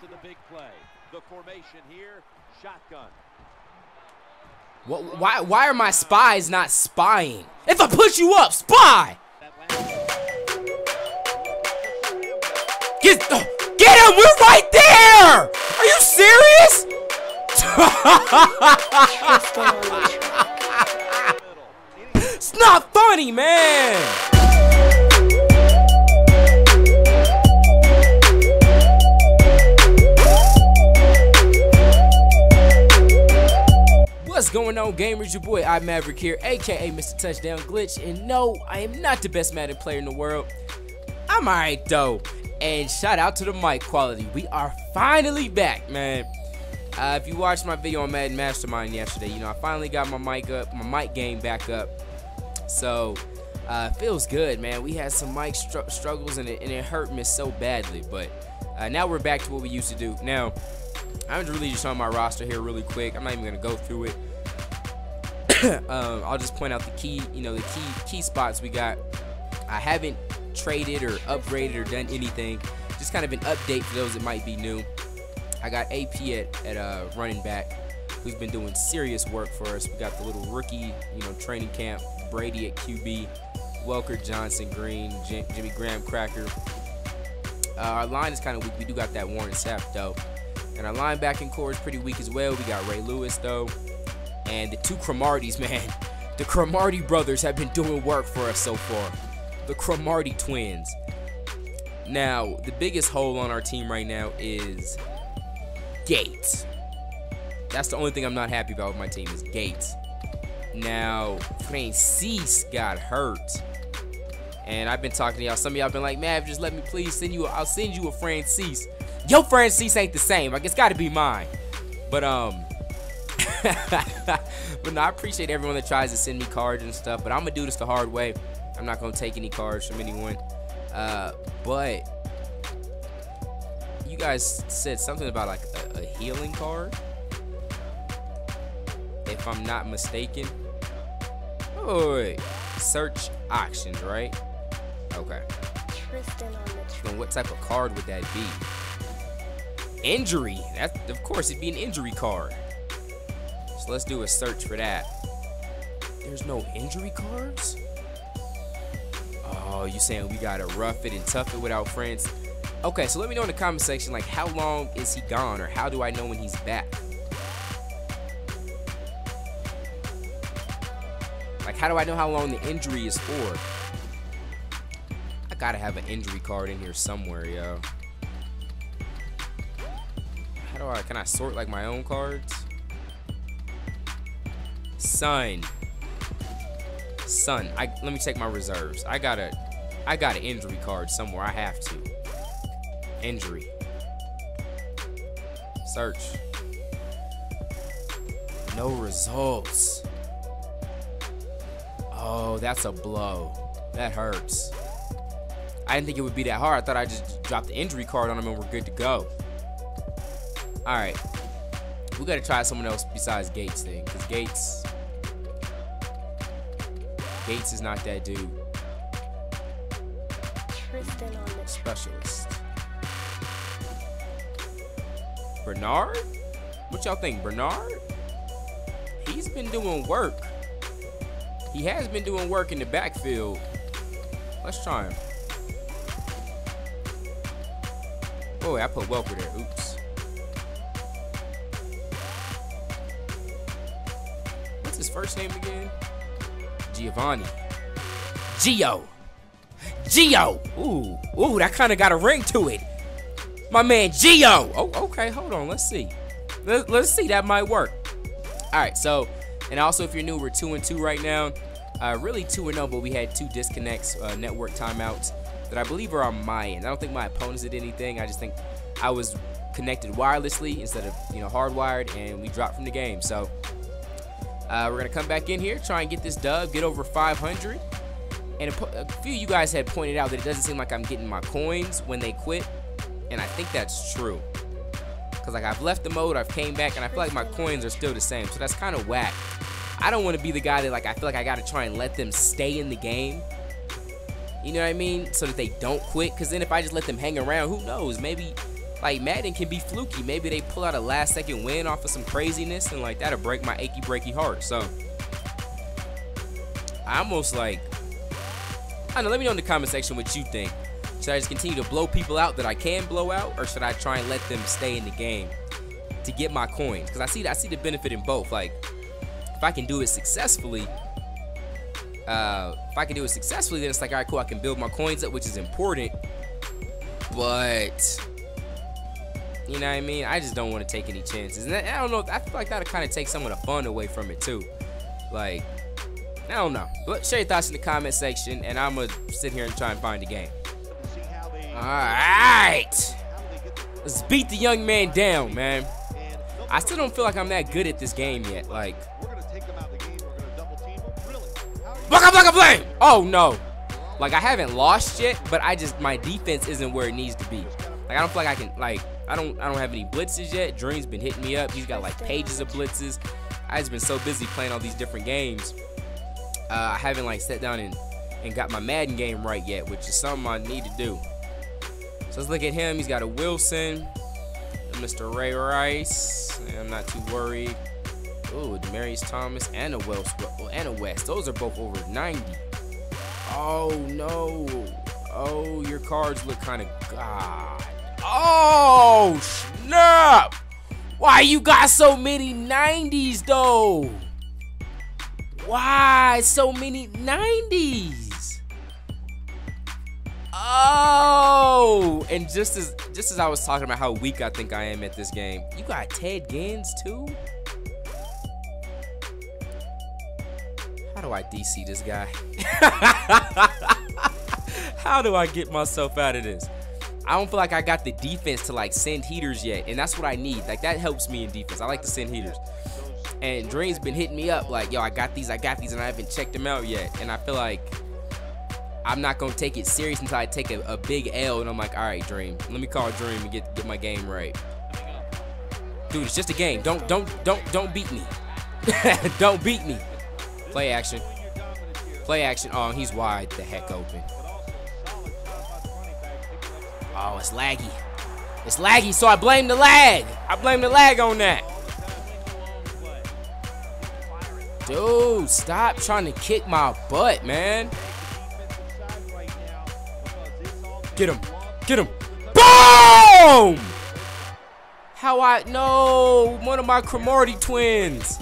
to the big play. The formation here, shotgun. What, why, why are my spies not spying? If I push you up, spy! Get, uh, get him! We're right there! Are you serious? it's not funny, man! Going on, gamers? Your boy I Maverick here, aka Mr. Touchdown Glitch, and no, I am not the best Madden player in the world. I'm alright though, and shout out to the mic quality. We are finally back, man. Uh, if you watched my video on Madden Mastermind yesterday, you know I finally got my mic up, my mic game back up. So uh, feels good, man. We had some mic str struggles, and it, and it hurt me so badly, but uh, now we're back to what we used to do. Now. I'm really just on my roster here really quick. I'm not even gonna go through it. um, I'll just point out the key, you know, the key key spots we got. I haven't traded or upgraded or done anything. Just kind of an update for those that might be new. I got AP at, at uh, running back, who's been doing serious work for us. We got the little rookie, you know, training camp. Brady at QB, Welker, Johnson, Green, Jim, Jimmy Graham, Cracker. Uh, our line is kind of weak. We do got that Warren Sapp though. And our linebacking core is pretty weak as well. We got Ray Lewis, though. And the two Cromarties, man. The Cromartie brothers have been doing work for us so far. The Cromartie twins. Now, the biggest hole on our team right now is Gates. That's the only thing I'm not happy about with my team is Gates. Now, Francis got hurt. And I've been talking to y'all. Some of y'all been like, Mav, just let me please send you, a, I'll send you a Francis. Yo Francis ain't the same. Like it's gotta be mine. But um But no, I appreciate everyone that tries to send me cards and stuff. But I'm gonna do this the hard way. I'm not gonna take any cards from anyone. Uh but you guys said something about like a, a healing card. If I'm not mistaken. Oh wait. Search auctions, right? Okay. Then what type of card would that be? Injury. That of course it'd be an injury card. So let's do a search for that. There's no injury cards? Oh, you saying we gotta rough it and tough it without friends? Okay, so let me know in the comment section like how long is he gone or how do I know when he's back? Like how do I know how long the injury is for? I gotta have an injury card in here somewhere, yo. How do I, can I sort like my own cards? Son. Son, I, let me check my reserves. I got a, I got an injury card somewhere. I have to. Injury. Search. No results. Oh, that's a blow. That hurts. I didn't think it would be that hard. I thought I just dropped the injury card on him and we're good to go. All right. We got to try someone else besides Gates then, Because Gates... Gates is not that dude. Specialist. Bernard? What y'all think? Bernard? He's been doing work. He has been doing work in the backfield. Let's try him. Oh, I put Welker there. Oops. What's his first name again? Giovani. Gio. Gio. Ooh, ooh, that kind of got a ring to it. My man Gio. Oh, okay. Hold on. Let's see. Let, let's see. That might work. All right. So, and also if you're new, we're two and two right now. Uh, really two and zero, but we had two disconnects, uh, network timeouts that I believe are on my end. I don't think my opponents did anything. I just think I was connected wirelessly instead of you know hardwired, and we dropped from the game. So uh, we're gonna come back in here, try and get this dub, get over 500. And a, a few of you guys had pointed out that it doesn't seem like I'm getting my coins when they quit, and I think that's true. Cause like I've left the mode, I've came back, and I feel like my coins are still the same. So that's kind of whack. I don't want to be the guy that like I feel like I got to try and let them stay in the game. You know what I mean? So that they don't quit. Cause then if I just let them hang around, who knows? Maybe like Madden can be fluky. Maybe they pull out a last second win off of some craziness and like that'll break my achy breaky heart. So I almost like I don't know, let me know in the comment section what you think. Should I just continue to blow people out that I can blow out, or should I try and let them stay in the game to get my coins? Because I see I see the benefit in both. Like, if I can do it successfully, uh, if I can do it successfully, then it's like, all right, cool, I can build my coins up, which is important. But you know what I mean? I just don't want to take any chances. And I don't know. I feel like that'll kind of take some of the fun away from it too. Like, I don't know. But share your thoughts in the comment section, and I'm gonna sit here and try and find a game. All right. Let's beat the young man down, man. I still don't feel like I'm that good at this game yet. Like, Blocka blocka blame! Oh no. Like I haven't lost yet, but I just my defense isn't where it needs to be. Like I don't feel like I can like I don't I don't have any blitzes yet. Dream's been hitting me up. He's got like pages of blitzes. I just been so busy playing all these different games. Uh, I haven't like sat down and, and got my Madden game right yet, which is something I need to do. So let's look at him. He's got a Wilson, a Mr. Ray Rice. I'm not too worried. Ooh, Demaryius Thomas and a Wells and a West. Those are both over 90. Oh no. Oh, your cards look kind of god. Oh snap! Why you got so many 90s though? Why so many 90s? Oh, and just as just as I was talking about how weak I think I am at this game, you got Ted Ginns too. How do I DC this guy? how do I get myself out of this? I don't feel like I got the defense to like send heaters yet, and that's what I need. Like that helps me in defense. I like to send heaters. And Dream's been hitting me up like, yo, I got these, I got these, and I haven't checked them out yet. And I feel like I'm not gonna take it serious until I take a, a big L, and I'm like, all right, Dream, let me call Dream and get get my game right. Dude, it's just a game. Don't don't don't don't beat me. don't beat me. Play action. Play action. Oh, he's wide the heck open. Oh, it's laggy. It's laggy, so I blame the lag. I blame the lag on that. Dude, stop trying to kick my butt, man. Get him. Get him. Boom! How I know one of my Cromartie twins.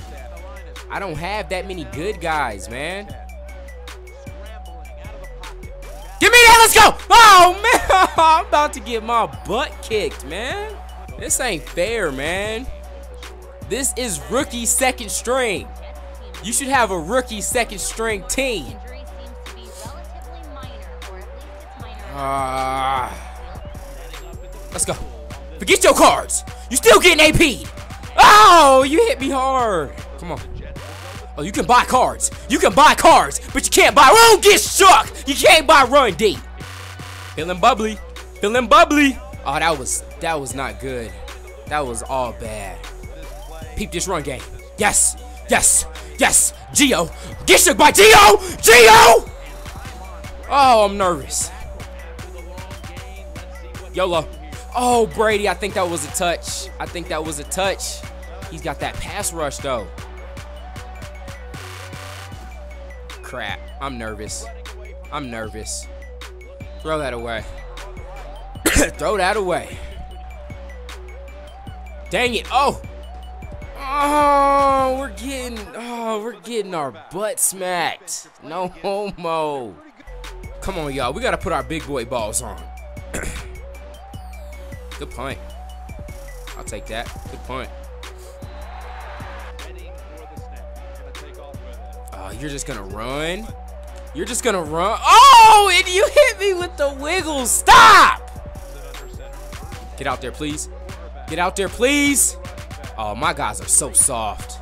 I don't have that many good guys, man. Let's go! Oh, man, I'm about to get my butt kicked, man. This ain't fair, man. This is rookie second string. You should have a rookie second string team. Uh, let's go. Forget your cards. You still getting AP. Oh, you hit me hard. Come on. Oh, you can buy cards. You can buy cards, but you can't buy. Oh, get shook. You can't buy run D. Feeling bubbly. Feeling bubbly. Oh, that was that was not good. That was all bad. Peep this run game. Yes. Yes. Yes. Gio. Get shook by Gio. Gio. Oh, I'm nervous. YOLO. Oh, Brady, I think that was a touch. I think that was a touch. He's got that pass rush, though. Crap. I'm nervous. I'm nervous. Throw that away. Throw that away. Dang it. Oh. Oh, we're getting oh, we're getting our butt smacked. No homo. Come on, y'all. We got to put our big boy balls on. Good point. I'll take that. Good point. Oh, you're just gonna run? You're just gonna run? Oh, and you hit me with the wiggles. Stop! Get out there, please. Get out there, please. Oh, my guys are so soft.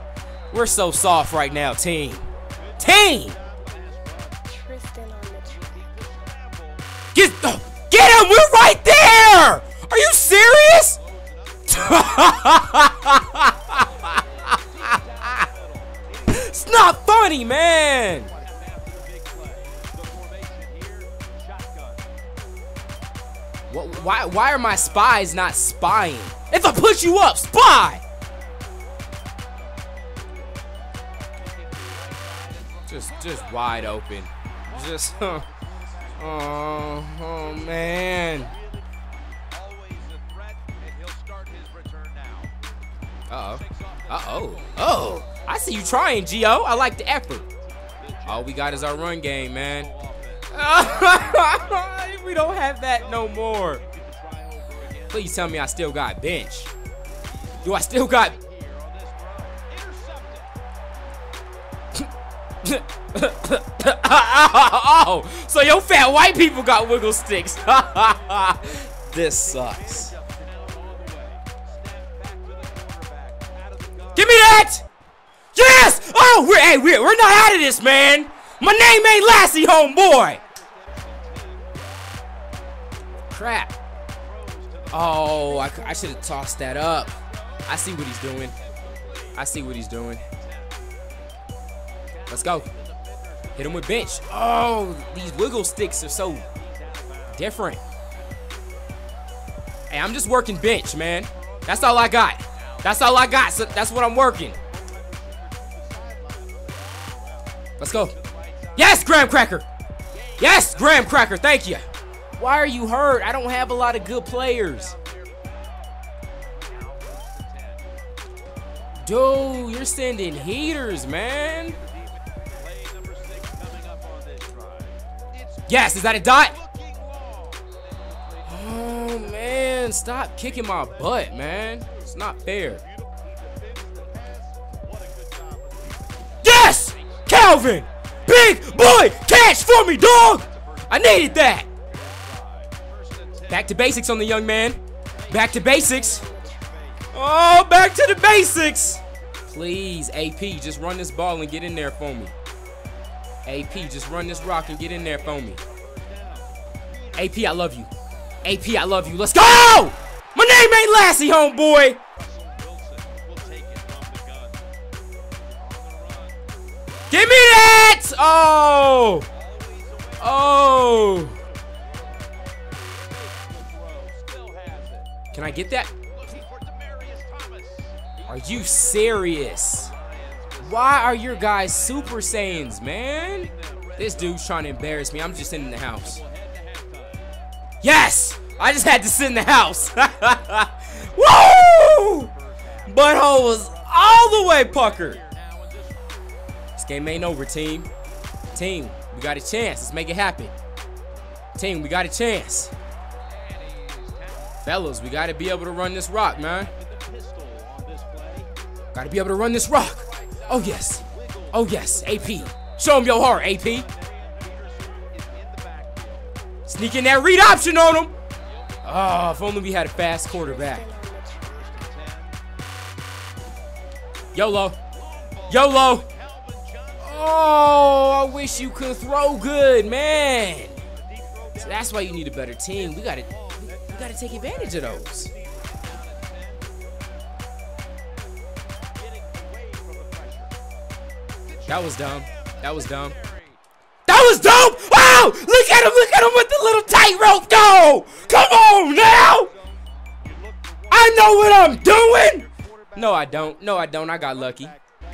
We're so soft right now, team. Team! Get, oh, get him! We're right there! Are you serious? not funny, man. What, why, why why are my spies not spying? If I put you up, spy! Just, just wide open. Just, oh, oh man. Uh oh. Uh oh. Oh. I see you trying, Gio. I like the effort. All we got is our run game, man. we don't have that no more. Please tell me I still got bench. Do I still got... oh, so your fat white people got wiggle sticks. this sucks. Hey, we're, we're not out of this, man. My name ain't Lassie, homeboy. Crap. Oh, I, I should have tossed that up. I see what he's doing. I see what he's doing. Let's go. Hit him with bench. Oh, these wiggle sticks are so different. Hey, I'm just working bench, man. That's all I got. That's all I got. So that's what I'm working. Let's go. Yes, Graham Cracker. Yes, Graham Cracker. Thank you. Why are you hurt? I don't have a lot of good players. Dude, you're sending heaters, man. Yes, is that a dot? Oh, man. Stop kicking my butt, man. It's not fair. Calvin! Big boy! Catch for me, dog! I needed that! Back to basics on the young man. Back to basics. Oh, back to the basics. Please, AP, just run this ball and get in there for me. AP, just run this rock and get in there for me. AP, I love you. AP, I love you. Let's go! My name ain't Lassie, homeboy. Give me that! Oh! Oh! Can I get that? Are you serious? Why are your guys Super Saiyans, man? This dude's trying to embarrass me. I'm just sitting in the house. Yes! I just had to sit in the house. Woo! Butthole was all the way puckered. Game ain't over, team. Team, we got a chance. Let's make it happen. Team, we got a chance. Fellas, we got to be able to run this rock, man. Got to be able to run this rock. Oh, yes. Oh, yes. AP. Show him your heart, AP. Sneaking that read option on him. Oh, ah, if only we had a fast quarterback. YOLO. YOLO. Oh, I wish you could throw good, man. So that's why you need a better team. We gotta, we gotta take advantage of those. That was dumb. That was dumb. That was dope! Wow! Look at him! Look at him with the little tightrope! Go! Come on now! I know what I'm doing! No, I don't. No, I don't. I got lucky.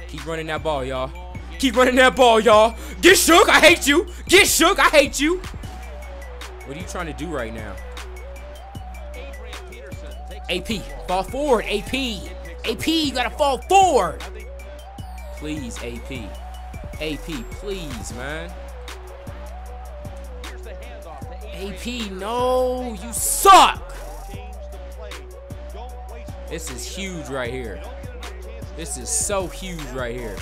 Keep running that ball, y'all. Keep running that ball, y'all. Get shook. I hate you. Get shook. I hate you. What are you trying to do right now? AP, fall forward. AP. AP, you gotta fall forward. Please, AP. AP, please, man. AP, no, you suck. This is huge right here. This is so huge right here.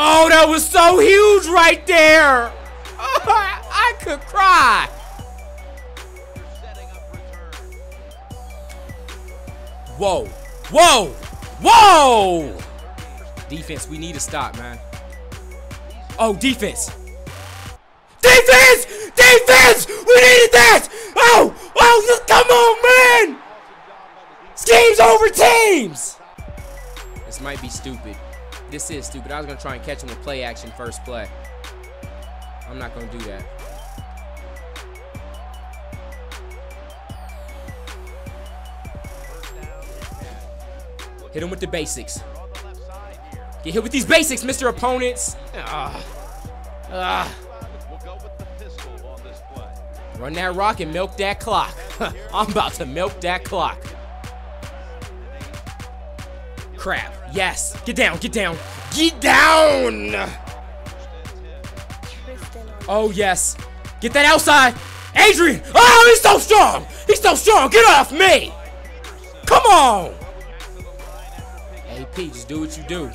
Oh, that was so huge right there. I, I could cry. Whoa. Whoa. Whoa. Defense, we need to stop, man. Oh, defense. Defense! Defense! We needed that! Oh! Oh, come on, man! Schemes over teams! Might be stupid. This is stupid. I was going to try and catch him with play action first play. I'm not going to do that. Hit him with the basics. Get hit with these basics, Mr. Opponents. Ah. Ah. Run that rock and milk that clock. I'm about to milk that clock. Crap. Yes. Get down. Get down. Get down. Oh, yes. Get that outside. Adrian. Oh, he's so strong. He's so strong. Get off me. Come on. AP, just do what you do.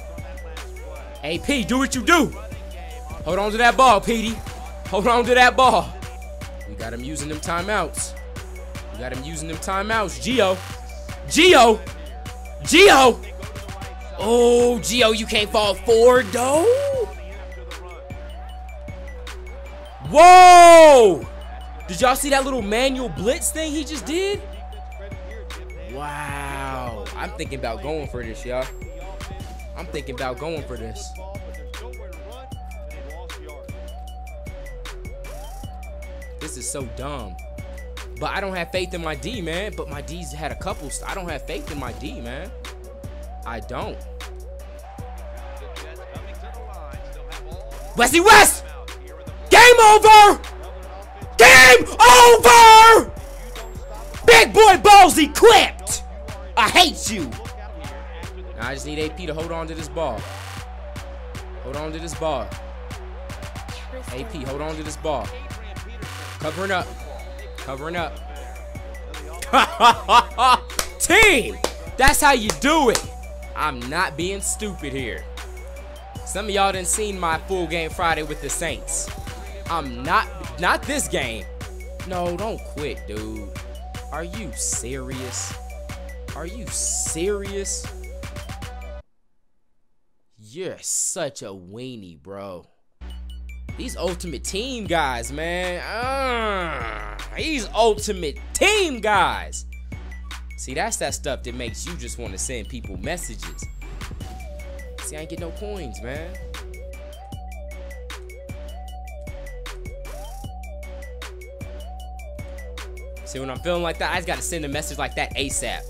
AP, do what you do. Hold on to that ball, Petey. Hold on to that ball. We got him using them timeouts. We got him using them timeouts. Gio. Gio. Gio. Oh, Gio, you can't fall forward, though. Whoa! Did y'all see that little manual blitz thing he just did? Wow. I'm thinking about going for this, y'all. I'm thinking about going for this. This is so dumb. But I don't have faith in my D, man. But my D's had a couple. I don't have faith in my D, man. I don't. Wesley West! Game over! Game over! Big boy balls equipped! I hate you! Now I just need AP to hold on to this ball. Hold on to this ball. AP, hold on to this ball. Covering up. Covering up. Team! That's how you do it. I'm not being stupid here. Some of y'all didn't seen my full game Friday with the Saints. I'm not, not this game. No, don't quit, dude. Are you serious? Are you serious? You're such a weenie, bro. These ultimate team guys, man. Uh, these ultimate team guys. See, that's that stuff that makes you just want to send people messages. See, I ain't get no coins, man. See, when I'm feeling like that, I just gotta send a message like that ASAP.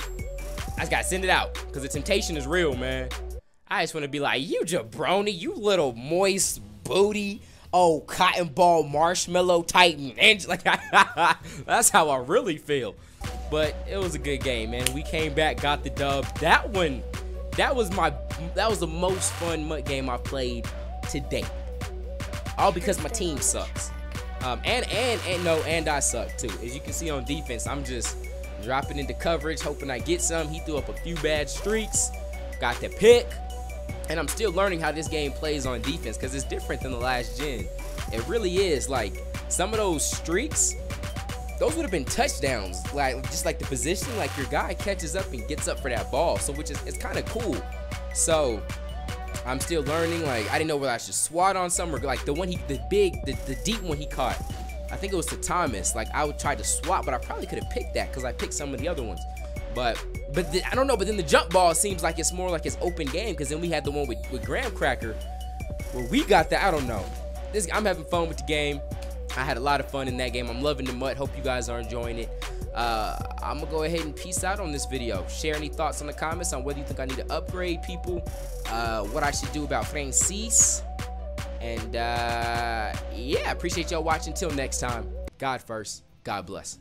I just gotta send it out, because the temptation is real, man. I just wanna be like, you jabroni, you little moist booty oh, cotton ball marshmallow titan. And like that's how I really feel. But it was a good game, man. We came back, got the dub. That one, that was my that was the most fun MUT game I played to date. All because my team sucks. Um, and and and no, and I suck too. As you can see on defense, I'm just dropping into coverage, hoping I get some. He threw up a few bad streaks, got the pick. And I'm still learning how this game plays on defense because it's different than the last gen. It really is. Like, some of those streaks, those would have been touchdowns. Like, just like the position, like your guy catches up and gets up for that ball. So, which is, it's kind of cool. So, I'm still learning. Like, I didn't know whether I should swat on some or like the one he, the big, the, the deep one he caught. I think it was to Thomas. Like, I would try to swat, but I probably could have picked that because I picked some of the other ones. But but the, I don't know. But then the jump ball seems like it's more like it's open game because then we had the one with with Graham Cracker where we got that. I don't know. This I'm having fun with the game. I had a lot of fun in that game. I'm loving the MUT. Hope you guys are enjoying it. Uh, I'm gonna go ahead and peace out on this video. Share any thoughts in the comments on whether you think I need to upgrade people, uh, what I should do about Francis, and uh, yeah, appreciate y'all watching. Till next time, God first. God bless.